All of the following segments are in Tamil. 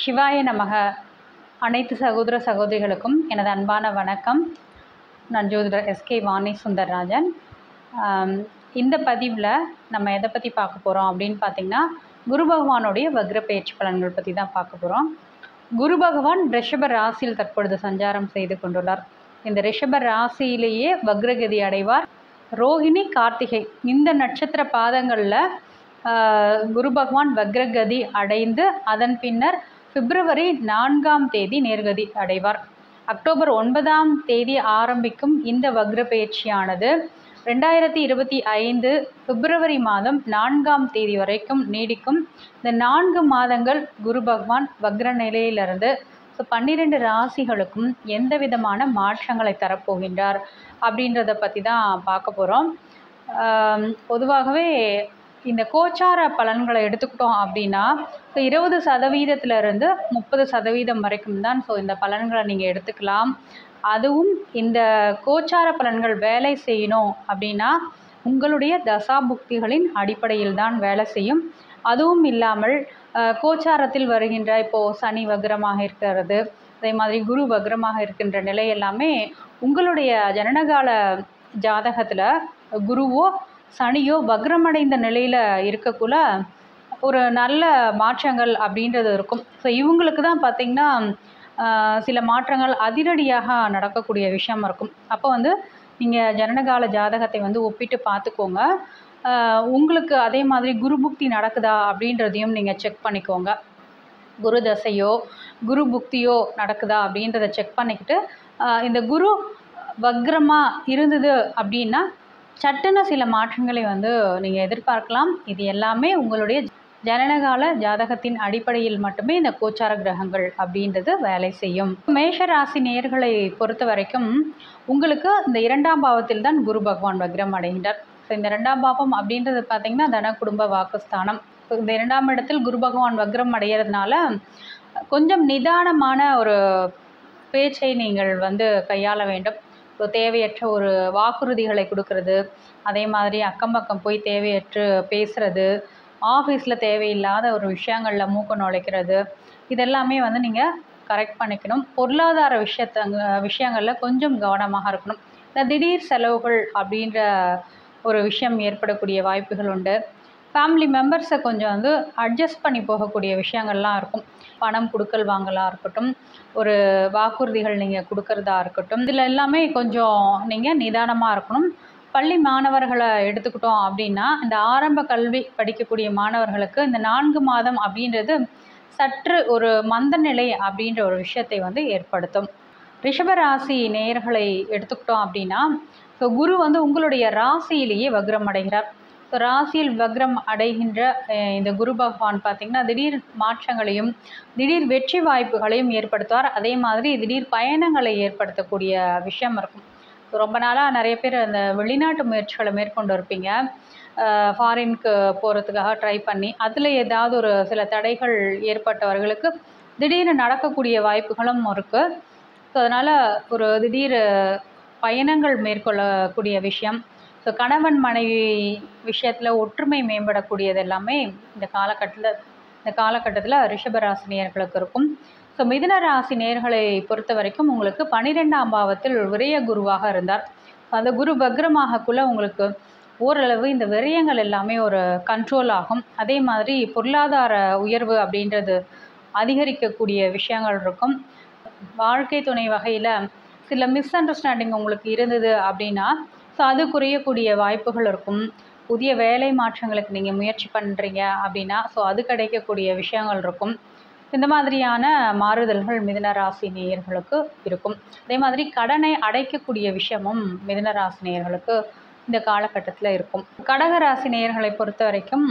சிவாய நமக. அனைத்து சகோதர சகோதரிகளுக்கும் எனது அன்பான வணக்கம். நான் ஜோதிடர் எஸ்கே வாணி சுந்தர்ராஜன் இந்த பதிவில் நம்ம எதை பற்றி பார்க்க போகிறோம் அப்படின்னு பார்த்திங்கன்னா குரு பகவானுடைய வக்ர பயிற்சி பலன்கள் பற்றி தான் பார்க்க போகிறோம் குரு பகவான் ரிஷப ராசியில் தற்பொழுது சஞ்சாரம் செய்து கொண்டுள்ளார். இந்த ரிஷப ராசியிலேயே வக்ரகதி அடைவார். ரோஹிணி கார்த்திகை இந்த நட்சத்திர பாதங்களில் குரு பகவான் வக்ரகதி அடைந்து அதன் பின்னர் பிப்ரவரி நான்காம் தேதி நேர்கதி அடைவார். அக்டோபர் ஒன்பதாம் தேதி ஆரம்பிக்கும் இந்த வக்ர பயிற்சியானது ரெண்டாயிரத்தி இருபத்தி ஐந்து பிப்ரவரி மாதம் நான்காம் தேதி வரைக்கும் நீடிக்கும். இந்த நான்கு மாதங்கள் குரு பகவான் வக்ர நிலையிலிருந்து ஸோ பன்னிரெண்டு ராசிகளுக்கும் எந்த விதமான மாற்றங்களை தரப்போகின்றார் அப்படின்றத பற்றி தான் பார்க்க போகிறோம் பொதுவாகவே இந்த கோச்சார பலன்களை எடுத்துக்கிட்டோம் அப்படின்னா ஸோ இருபது சதவீதத்திலிருந்து முப்பது சதவீதம் வரைக்கும் தான் ஸோ இந்த பலன்களை நீங்கள் எடுத்துக்கலாம். அதுவும் இந்த கோச்சார பலன்கள் வேலை செய்யணும் அப்படின்னா உங்களுடைய தசாபுக்திகளின் அடிப்படையில் தான் வேலை செய்யும். அதுவும் இல்லாமல் கோச்சாரத்தில் வருகின்ற இப்போது சனி வக்ரமாக இருக்கிறது அதே மாதிரி குரு வக்ரமாக இருக்கின்ற நிலை எல்லாமே உங்களுடைய ஜனனகால ஜாதகத்தில் குருவோ சனியோ வக்ரமடைந்த நிலையில் இருக்கக்குள்ள ஒரு நல்ல மாற்றங்கள் அப்படின்றது இருக்கும். ஸோ இவங்களுக்கு தான் பார்த்திங்கன்னா சில மாற்றங்கள் அதிரடியாக நடக்கக்கூடிய விஷயமாக இருக்கும். அப்போ வந்து நீங்கள் ஜனனகால ஜாதகத்தை வந்து ஒப்பிட்டு பார்த்துக்கோங்க உங்களுக்கு அதே மாதிரி குரு புக்தி நடக்குதா அப்படின்றதையும் நீங்கள் செக் பண்ணிக்கோங்க. குரு தசையோ குரு புக்தியோ நடக்குதா அப்படின்றத செக் பண்ணிக்கிட்டு இந்த குரு வக்ரமாக இருந்தது அப்படின்னா சட்டுன்னு சில மாற்றங்களை வந்து நீங்கள் எதிர்பார்க்கலாம். இது எல்லாமே உங்களுடைய ஜனனகால ஜாதகத்தின் அடிப்படையில் மட்டுமே இந்த கோச்சார கிரகங்கள் அப்படின்றது வேலை செய்யும். மேஷ ராசி நேயர்களை பொறுத்த வரைக்கும் உங்களுக்கு இந்த இரண்டாம் பாவத்தில் தான் குரு பகவான் வக்ரம் அடைகின்றார் ஸோ இந்த இரண்டாம் பாவம் அப்படின்றது பார்த்தீங்கன்னா தன குடும்ப வாக்குஸ்தானம். இந்த இரண்டாம் இடத்தில் குரு பகவான் வக்ரம் அடைகிறதுனால கொஞ்சம் நிதானமான ஒரு பேச்சை நீங்கள் வந்து கையாள வேண்டும். ஸோ தேவையற்ற ஒரு வாக்குறுதிகளை கொடுக்கறது அதே மாதிரி அக்கம் பக்கம் போய் தேவையற்று பேசுகிறது ஆஃபீஸில் தேவையில்லாத ஒரு விஷயங்களில் மூக்க நுழைக்கிறது இதெல்லாமே வந்து நீங்கள் கரெக்ட் பண்ணிக்கணும். பொருளாதார விஷயத்த விஷயங்களில் கொஞ்சம் கவனமாக இருக்கணும். இந்த திடீர் செலவுகள் அப்படின்ற ஒரு விஷயம் ஏற்படக்கூடிய வாய்ப்புகள் உண்டு. ஃபேமிலி மெம்பர்ஸை கொஞ்சம் வந்து அட்ஜஸ்ட் பண்ணி போகக்கூடிய விஷயங்கள்லாம் இருக்கும். பணம் கொடுக்கல் வாங்கலாக இருக்கட்டும் ஒரு வாக்குறுதிகள் நீங்கள் கொடுக்கறதா இருக்கட்டும் இதில் எல்லாமே கொஞ்சம் நீங்கள் நிதானமாக இருக்கணும். பள்ளி மாணவர்களை எடுத்துக்கிட்டோம் அப்படின்னா இந்த ஆரம்ப கல்வி படிக்கக்கூடிய மாணவர்களுக்கு இந்த நான்கு மாதம் அப்படின்றது சற்று ஒரு மந்த நிலை அப்படின்ற ஒரு விஷயத்தை வந்து ஏற்படுத்தும். ரிஷபராசி நேயர்களை எடுத்துக்கிட்டோம் அப்படின்னா ஸோ குரு வந்து உங்களுடைய ராசியிலேயே வக்ரம் அடைகிறார். ஸோ ராசியில் வக்ரம் அடைகின்ற இந்த குரு பகவான் பார்த்திங்கன்னா திடீர் மாற்றங்களையும் திடீர் வெற்றி வாய்ப்புகளையும் ஏற்படுத்துவார். அதே மாதிரி திடீர் பயணங்களை ஏற்படுத்தக்கூடிய விஷயம் இருக்கும். ஸோ ரொம்ப நாளாக நிறைய பேர் அந்த வெளிநாட்டு முயற்சிகளை மேற்கொண்டு இருப்பீங்க. ஃபாரின்க்கு போகிறதுக்காக ட்ரை பண்ணி அதில் ஏதாவது ஒரு சில தடைகள் ஏற்பட்டவர்களுக்கு திடீர்னு நடக்கக்கூடிய வாய்ப்புகளும் இருக்குது ஸோ அதனால் ஒரு திடீர் பயணங்கள் மேற்கொள்ளக்கூடிய விஷயம். ஸோ கணவன் மனைவி விஷயத்தில் ஒற்றுமை மேம்படக்கூடியது எல்லாமே இந்த காலகட்டத்தில் இந்த காலகட்டத்தில் ரிஷபராசினியர்களுக்கு இருக்கும். ஸோ மிதுன ராசி நேர்களை பொறுத்த வரைக்கும் உங்களுக்கு பனிரெண்டாம் பாவத்தில் விரய குருவாக இருந்தார். அந்த குரு பக்ரமாகக்குள்ள உங்களுக்கு ஓரளவு இந்த விரயங்கள் எல்லாமே ஒரு கண்ட்ரோல் ஆகும். அதே மாதிரி பொருளாதார உயர்வு அப்படின்றது அதிகரிக்கக்கூடிய விஷயங்கள் இருக்கும். வாழ்க்கை துணை வகையில் சில மிஸ் அண்டர்ஸ்டாண்டிங் உங்களுக்கு இருந்தது அப்படின்னா ஸோ அது குறையக்கூடிய வாய்ப்புகள் இருக்கும். புதிய வேலை மாற்றங்களுக்கு நீங்கள் முயற்சி பண்ணுறீங்க அப்படின்னா ஸோ அது கிடைக்கக்கூடிய விஷயங்கள் இருக்கும். இந்த மாதிரியான மாறுதல்கள் மிதுன ராசி நேயர்களுக்கு இருக்கும். அதே மாதிரி கடனை அடைக்கக்கூடிய விஷயமும் மிதுன ராசி நேயர்களுக்கு இந்த காலகட்டத்தில் இருக்கும். கடக ராசி நேயர்களை பொறுத்த வரைக்கும்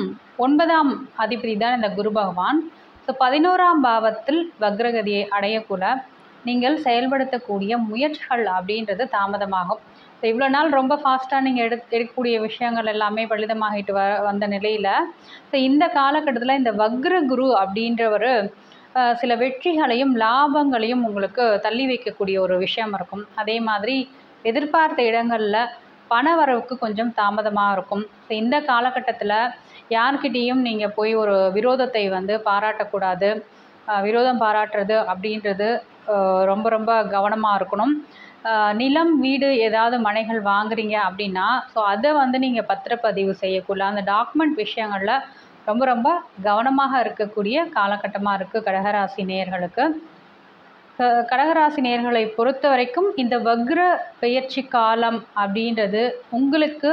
ஒன்பதாம் அதிபதி தான் இந்த குரு பகவான். ஸோ பதினோராம் பாவத்தில் வக்ரகதியை அடையக்குள்ள நீங்கள் செயல்படுத்தக்கூடிய முயற்சிகள் அப்படின்றது தாமதமாகும். ஸோ இவ்வளோ நாள் ரொம்ப ஃபாஸ்ட்டாக நீங்கள் எடு எடுக்கக்கூடிய விஷயங்கள் எல்லாமே பலிதமாகிட்டு வ வந்த நிலையில் ஸோ இந்த காலகட்டத்தில் இந்த வக்ர குரு அப்படின்றவர் ஒரு சில வெற்றிகளையும் லாபங்களையும் உங்களுக்கு தள்ளி வைக்கக்கூடிய ஒரு விஷயம் இருக்கும். அதே மாதிரி எதிர்பார்த்த இடங்களில் பண வரவுக்கு கொஞ்சம் தாமதமாக இருக்கும். ஸோ இந்த காலகட்டத்தில் யார்கிட்டேயும் நீங்கள் போய் ஒரு விரோதத்தை வந்து பாராட்டக்கூடாது. விரோதம் பாராட்டுறது அப்படின்றது ரொம்ப ரொம்ப கவனமாக இருக்கணும். நிலம் வீடு ஏதாவது மனைகள் வாங்குறீங்க அப்படின்னா ஸோ அதை வந்து நீங்கள் பத்திரப்பதிவு செய்யக்குள்ள அந்த டாக்குமெண்ட் விஷயங்களில் ரொம்ப ரொம்ப கவனமாக இருக்கக்கூடிய காலகட்டமாக இருக்குது கடகராசி நேயர்களுக்கு. கடகராசி நேயர்களை பொறுத்த வரைக்கும் இந்த வக்ர பெயர்ச்சி காலம் அப்படின்றது உங்களுக்கு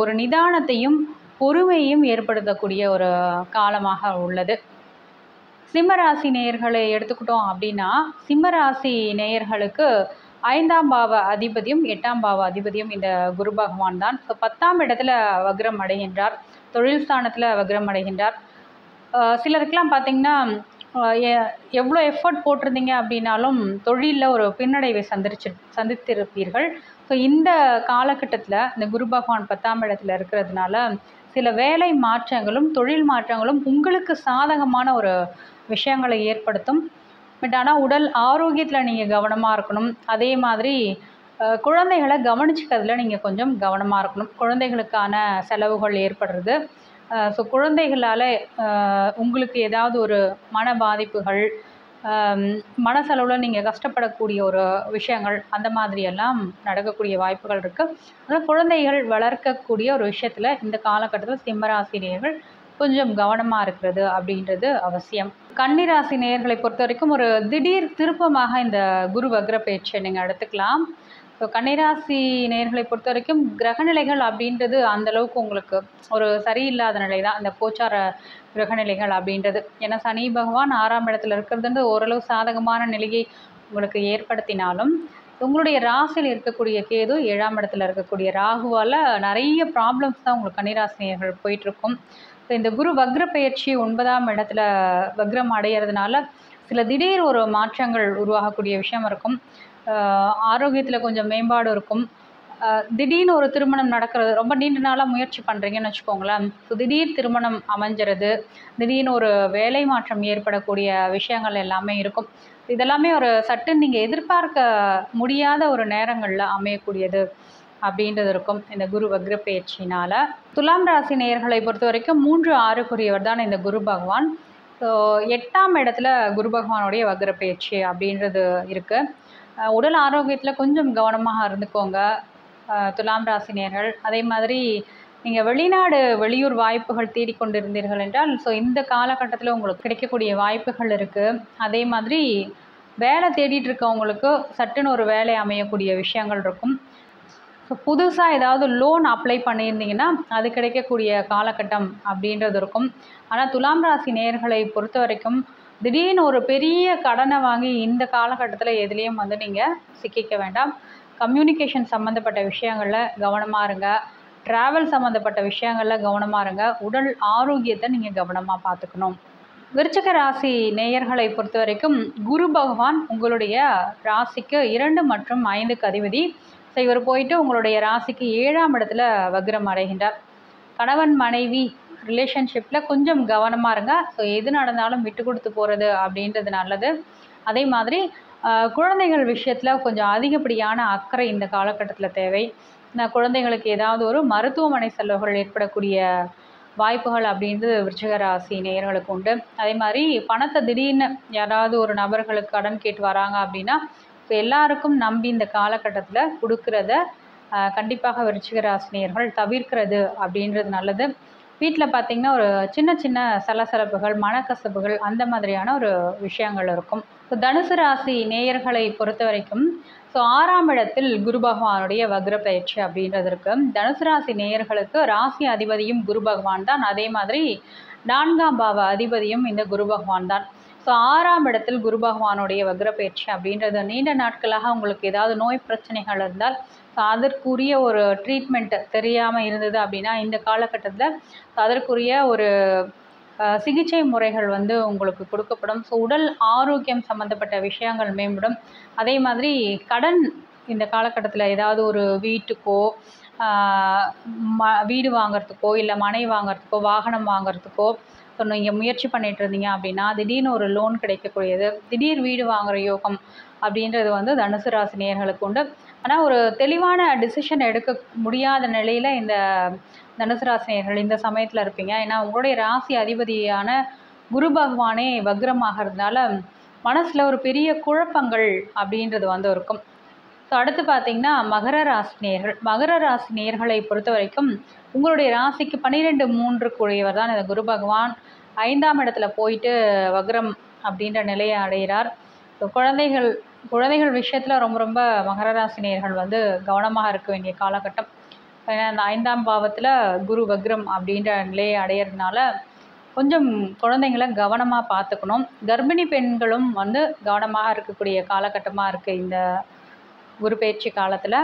ஒரு நிதானத்தையும் பொறுமையும் ஏற்படுத்தக்கூடிய ஒரு காலமாக உள்ளது. சிம்மராசி நேயர்களை எடுத்துக்கிட்டோம் அப்படின்னா சிம்மராசி நேயர்களுக்கு ஐந்தாம் பாவ அதிபதியும் எட்டாம் பாவ அதிபதியும் இந்த குரு பகவான் தான் ஸோ பத்தாம் இடத்துல வக்ரம் அடைகின்றார். தொழில் ஸ்தானத்தில் வக்ரம் அடைகின்றார். சிலருக்கெல்லாம் பார்த்தீங்கன்னா எ- எவ்வளோ எஃபர்ட் போட்டிருந்தீங்க அப்படின்னாலும் தொழிலில் ஒரு பின்னடைவை சந்திச்சு சந்தித்திருப்பீர்கள். ஸோ இந்த காலகட்டத்தில் இந்த குரு பகவான் பத்தாம் இடத்துல இருக்கிறதுனால சில வேலை மாற்றங்களும் தொழில் மாற்றங்களும் உங்களுக்கு சாதகமான ஒரு விஷயங்களை ஏற்படுத்தும். பட் ஆனால் உடல் ஆரோக்கியத்தில் நீங்கள் கவனமாக இருக்கணும். அதே மாதிரி குழந்தைகளை கவனிச்சுக்கிறதுல நீங்கள் கொஞ்சம் கவனமாக இருக்கணும். குழந்தைகளுக்கான செலவுகள் ஏற்படுறது. ஸோ குழந்தைகளால் உங்களுக்கு ஏதாவது ஒரு மன பாதிப்புகள் மனசளவில் நீங்கள் கஷ்டப்படக்கூடிய ஒரு விஷயங்கள் அந்த மாதிரியெல்லாம் நடக்கக்கூடிய வாய்ப்புகள் இருக்குது அதனால் குழந்தைகள் வளர்க்கக்கூடிய ஒரு விஷயத்தில் இந்த காலகட்டத்தில் சிம்மராசினியர்கள் கொஞ்சம் கவனமாக இருக்கிறது அப்படின்றது அவசியம். கன்னிராசி நேயர்களை பொறுத்த வரைக்கும் ஒரு திடீர் திருப்பமாக இந்த குரு வக்ர பேச்சை நீங்கள் எடுத்துக்கலாம். ஸோ கன்னிராசி நேர்களை பொறுத்த வரைக்கும் கிரகநிலைகள் அப்படின்றது அந்த அளவுக்கு உங்களுக்கு ஒரு சரியில்லாத நிலை தான் இந்த கோச்சார கிரகநிலைகள் அப்படின்றது. ஏன்னா சனி பகவான் ஆறாம் இடத்துல இருக்கிறது ஓரளவு சாதகமான நிலையை உங்களுக்கு ஏற்படுத்தினாலும் உங்களுடைய ராசியில் இருக்கக்கூடிய கேது ஏழாம் இடத்துல இருக்கக்கூடிய ராகுவால் நிறைய ப்ராப்ளம்ஸ் தான் உங்களுக்கு கன்னிராசினியர்கள் போயிட்டுருக்கும் இந்த குரு வக்ர பயிற்சி ஒன்பதாம் இடத்துல வக்ரம் அடையிறதுனால சில திடீர் ஒரு மாற்றங்கள் உருவாகக்கூடிய விஷயம் இருக்கும். ஆரோக்கியத்தில் கொஞ்சம் மேம்பாடு இருக்கும். திடீர்னு ஒரு திருமணம் நடக்கிறது ரொம்ப நீண்ட நாளாக முயற்சி பண்ணுறீங்கன்னு வச்சுக்கோங்களேன். ஸோ திடீர் திருமணம் அமைஞ்சிறது திடீர்னு ஒரு வேலை மாற்றம் ஏற்படக்கூடிய விஷயங்கள் எல்லாமே இருக்கும். இதெல்லாமே ஒரு சட்டுன்னு நீங்கள் எதிர்பார்க்க முடியாத ஒரு நேரங்களில் அமையக்கூடியது. அப்படின்றது இருக்கும். இந்த குரு வக்ர பயிற்சினால் துலாம் ராசி நேயர்களை பொறுத்த வரைக்கும் மூன்று ஆறுக்குரியவர் தான் இந்த குரு பகவான். ஸோ எட்டாம் இடத்துல குரு பகவானுடைய வக்ர பயிற்சி அப்படின்றது இருக்குது உடல் ஆரோக்கியத்தில் கொஞ்சம் கவனமாக இருந்துக்கோங்க. துலாம் ராசி நேயர்கள். அதே மாதிரி நீங்கள் வெளிநாடு வெளியூர் வாய்ப்புகள் தேடிக்கொண்டிருந்தீர்கள் என்றால் ஸோ இந்த காலகட்டத்தில் உங்களுக்கு கிடைக்கக்கூடிய வாய்ப்புகள் இருக்குது அதே மாதிரி வேலை தேடிட்டு இருக்கவங்களுக்கு சட்டுன்னு ஒரு வேலை அமையக்கூடிய விஷயங்கள் இருக்கும். ஸோ புதுசாக ஏதாவது லோன் அப்ளை பண்ணியிருந்தீங்கன்னா அது கிடைக்கக்கூடிய காலகட்டம் அப்படின்றது இருக்கும். ஆனால் துலாம் ராசி நேயர்களை பொறுத்த வரைக்கும் திடீர்னு ஒரு பெரிய கடனை வாங்கி இந்த காலகட்டத்தில் எதுலேயும் வந்து நீங்கள் சிக்கிக்க வேண்டாம். கம்யூனிகேஷன் சம்மந்தப்பட்ட விஷயங்களில் கவனமாக இருங்க. ட்ராவல் சம்மந்தப்பட்ட விஷயங்களில் கவனமாக இருங்க. உடல் ஆரோக்கியத்தை நீங்கள் கவனமாக பார்த்துக்கணும். விருச்சிக ராசி நேயர்களை பொறுத்த வரைக்கும் குரு பகவான் உங்களுடைய ராசிக்கு இரண்டு மற்றும் ஐந்துக்கு அதிபதி. ஸோ இவர் போயிட்டு உங்களுடைய ராசிக்கு ஏழாம் இடத்துல வக்ரம் அடைகின்றார். கணவன் மனைவி ரிலேஷன்ஷிப்பில் கொஞ்சம் கவனமாக இருங்க. ஸோ எது நடந்தாலும் விட்டு கொடுத்து போகிறது அப்படின்றது நல்லது. அதே மாதிரி குழந்தைகள் விஷயத்தில் கொஞ்சம் அதிகப்படியான அக்கறை இந்த காலகட்டத்தில் தேவை. நான் குழந்தைகளுக்கு ஏதாவது ஒரு மருத்துவமனை செலவுகள் ஏற்படக்கூடிய வாய்ப்புகள் அப்படின்றது விருச்சிக ராசி நேயர்களுக்கு உண்டு. அதே மாதிரி பணத்தை திடீர்னு யாராவது ஒரு நபர்களுக்கு கடன் கேட்டு வராங்க அப்படின்னா ஸோ எல்லாருக்கும் நம்பி இந்த காலகட்டத்தில் கொடுக்கறத கண்டிப்பாக விருச்சிக ராசினியர்கள் தவிர்க்கிறது அப்படின்றது நல்லது. வீட்டில் பார்த்தீங்கன்னா ஒரு சின்ன சின்ன சலசலப்புகள் மனக்கசப்புகள் அந்த மாதிரியான ஒரு விஷயங்கள் இருக்கும். ஸோ தனுசு ராசி நேயர்களை பொறுத்த வரைக்கும் ஸோ ஆறாம் இடத்தில் குரு பகவானுடைய வக்ர பயிற்சி அப்படின்றது இருக்குது தனுசு ராசி நேயர்களுக்கு ராசி அதிபதியும் குரு பகவான் தான். அதே மாதிரி நான்காம் பாவ அதிபதியும் இந்த குரு பகவான் தான். ஸோ ஆறாம் இடத்தில் குரு பகவானுடைய வக்ர பயிற்சி அப்படின்றது நீண்ட நாட்களாக உங்களுக்கு ஏதாவது நோய் பிரச்சனைகள் இருந்தால் ஸோ அதற்குரிய ஒரு ட்ரீட்மெண்ட்டு தெரியாமல் இருந்தது அப்படின்னா இந்த காலகட்டத்தில் அதற்குரிய ஒரு சிகிச்சை முறைகள் வந்து உங்களுக்கு கொடுக்கப்படும். ஸோ உடல் ஆரோக்கியம் சம்மந்தப்பட்ட விஷயங்கள் மேம்படும். அதே மாதிரி கடன் இந்த காலகட்டத்தில் ஏதாவது ஒரு வீட்டுக்கோ ம வீடு வாங்கிறதுக்கோ இல்லை மனை வாங்கிறதுக்கோ வாகனம் வாங்கிறதுக்கோ ஸோ நீங்கள் முயற்சி பண்ணிட்டு இருந்தீங்க அப்படின்னா திடீர்னு ஒரு லோன் கிடைக்கக்கூடியது திடீர் வீடு வாங்குகிற யோகம் அப்படின்றது வந்து தனுசு ராசி நேர்களுக்கு உண்டு. ஆனால் ஒரு தெளிவான டிசிஷன் எடுக்க முடியாத நிலையில் இந்த தனுசு ராசி இந்த சமயத்தில் இருப்பீங்க. ஏன்னா உங்களுடைய ராசி அதிபதியான குரு பகவானே வக்ரமாகிறதுனால மனசில் ஒரு பெரிய குழப்பங்கள் அப்படின்றது வந்து இருக்கும். ஸோ அடுத்து பார்த்தீங்கன்னா மகர ராசி நேர்கள் மகர ராசி நேர்களை பொறுத்த வரைக்கும் உங்களுடைய ராசிக்கு பன்னிரெண்டு மூன்று கூடியவர் தான் இந்த குரு பகவான். ஐந்தாம் இடத்துல போயிட்டு வக்ரம் அப்படின்ற நிலையை அடைகிறார். ஸோ குழந்தைகள் குழந்தைகள் விஷயத்தில் ரொம்ப ரொம்ப மகர ராசி நேர்கள் வந்து கவனமாக இருக்க வேண்டிய காலகட்டம். ஏன்னா அந்த ஐந்தாம் பாவத்தில் குரு வக்ரம் அப்படின்ற நிலையை அடையிறதுனால கொஞ்சம் குழந்தைங்கள கவனமாக பார்த்துக்கணும். கர்ப்பிணி பெண்களும் வந்து கவனமாக இருக்கக்கூடிய காலகட்டமாக இருக்குது இந்த குரு பயிற்சி காலத்தில்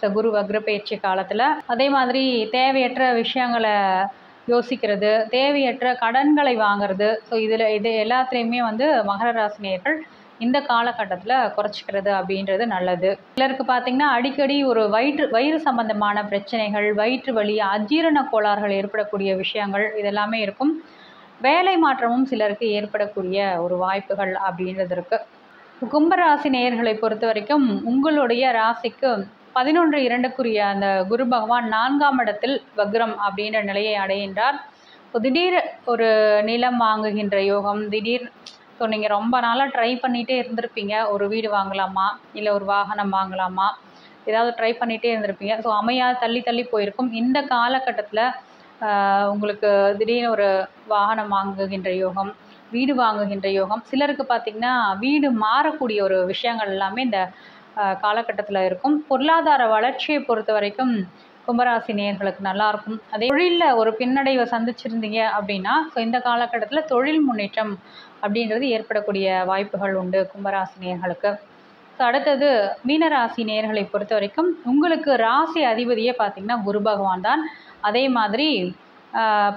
ஸோ குரு வக்ர பயிற்சி காலத்தில் அதே மாதிரி தேவையற்ற விஷயங்களை யோசிக்கிறது தேவையற்ற கடன்களை வாங்குறது ஸோ இதில் இது எல்லாத்துலேயுமே வந்து மகர ராசினியர்கள் இந்த காலகட்டத்தில் குறைச்சிக்கிறது அப்படின்றது நல்லது. சிலருக்கு பார்த்திங்கன்னா அடிக்கடி ஒரு வயிற்று வயிறு சம்பந்தமான பிரச்சனைகள் வயிற்று வலி அஜீரண கோளாறுகள் ஏற்படக்கூடிய விஷயங்கள் இதெல்லாமே இருக்கும். வேலை மாற்றமும் சிலருக்கு ஏற்படக்கூடிய ஒரு வாய்ப்புகள் அப்படின்றது இருக்குது கும்பராசி நேயர்களை பொறுத்த வரைக்கும் உங்களுடைய ராசிக்கு பதினொன்று இரண்டுக்குரிய அந்த குரு பகவான் நான்காம் இடத்தில் வக்ரம் அப்படின்ற நிலையை அடைகின்றார். திடீர் ஒரு நிலம் வாங்குகின்ற யோகம் திடீர் ஸோ நீங்கள் ரொம்ப நாளாக ட்ரை பண்ணிகிட்டே இருந்திருப்பீங்க. ஒரு வீடு வாங்கலாமா? இல்லை ஒரு வாகனம் வாங்கலாமா? ஏதாவது ட்ரை பண்ணிகிட்டே இருந்திருப்பீங்க. ஸோ அமையாது தள்ளி தள்ளி போயிருக்கும். இந்த காலகட்டத்தில் உங்களுக்கு திடீர்னு ஒரு வாகனம் வாங்குகின்ற யோகம் வீடு வாங்குகின்ற யோகம். சிலருக்கு பார்த்திங்கன்னா வீடு மாறக்கூடிய ஒரு விஷயங்கள் எல்லாமே இந்த காலகட்டத்தில் இருக்கும். பொருளாதார வளர்ச்சியை பொறுத்த வரைக்கும் கும்பராசி நேயர்களுக்கு நல்லாயிருக்கும் அதே தொழிலில் ஒரு பின்னடைவை சந்திச்சிருந்தீங்க அப்படின்னா ஸோ இந்த காலகட்டத்தில் தொழில் முன்னேற்றம் அப்படின்றது ஏற்படக்கூடிய வாய்ப்புகள் உண்டு கும்பராசி நேர்களுக்கு ஸோ அடுத்தது மீனராசி நேயர்களை பொறுத்த வரைக்கும் உங்களுக்கு ராசி அதிபதியே பார்த்திங்கன்னா குரு பகவான் தான். அதே மாதிரி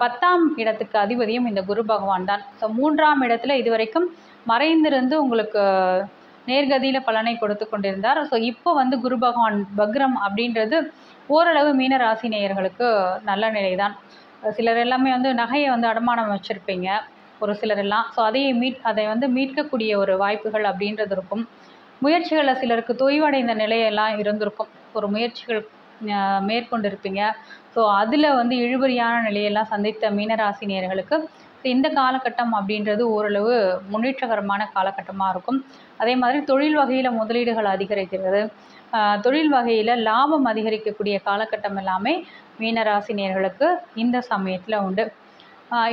பத்தாம் இடத்துக்கு அதிபதியும் இந்த குரு பகவான் தான். ஸோ மூன்றாம் இடத்துல இதுவரைக்கும் மறைந்திருந்து உங்களுக்கு நேர்கதியில் பலனை கொடுத்து கொண்டிருந்தார். ஸோ இப்போ வந்து குரு பகவான் பக்ரம் அப்படின்றது ஓரளவு மீன ராசி நேயர்களுக்கு நல்ல நிலை தான் சிலர் எல்லாமே வந்து நகையை வந்து அடமானம் வச்சுருப்பீங்க ஒரு சிலர் எல்லாம் ஸோ அதையே மீட் அதை வந்து மீட்கக்கூடிய ஒரு வாய்ப்புகள் அப்படின்றது இருக்கும். முயற்சிகளில் சிலருக்கு தொய்வடைந்த நிலையெல்லாம் இருந்திருக்கும். ஒரு முயற்சிகள் மேற்கொண்டிருப்பீங்க. ஸோ அதில் வந்து இழுபறியான நிலையெல்லாம் சந்தித்த மீனராசி நேர்களுக்கு இந்த காலகட்டம் அப்படின்றது ஓரளவு முன்னேற்றகரமான காலகட்டமாக இருக்கும். அதே மாதிரி தொழில் வகையில் முதலீடுகள் அதிகரிக்கிறது. தொழில் வகையில் லாபம் அதிகரிக்கக்கூடிய காலகட்டம் எல்லாமே மீனராசி நேர்களுக்கு இந்த சமயத்தில் உண்டு.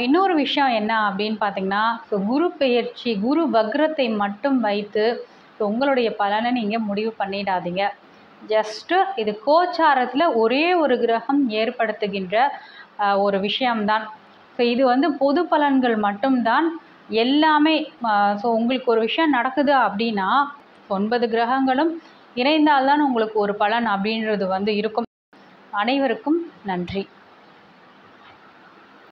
இன்னொரு விஷயம் என்ன அப்படின்னு பார்த்தீங்கன்னா ஸோ குரு பெயர்ச்சி குரு வக்ரத்தை மட்டும் வைத்து உங்களுடைய பலனை நீங்கள் முடிவு பண்ணிடாதீங்க. ஜஸ்ட்டு இது கோச்சாரத்தில் ஒரே ஒரு கிரகம் ஏற்படுத்துகின்ற ஒரு விஷயம்தான். ஸோ இது வந்து பொது பலன்கள் மட்டும்தான். எல்லாமே ஸோ உங்களுக்கு ஒரு விஷயம் நடக்குது அப்படின்னா ஒன்பது கிரகங்களும் இணைந்தால்தான் உங்களுக்கு ஒரு பலன் அப்படின்றது வந்து இருக்கும். அனைவருக்கும் நன்றி.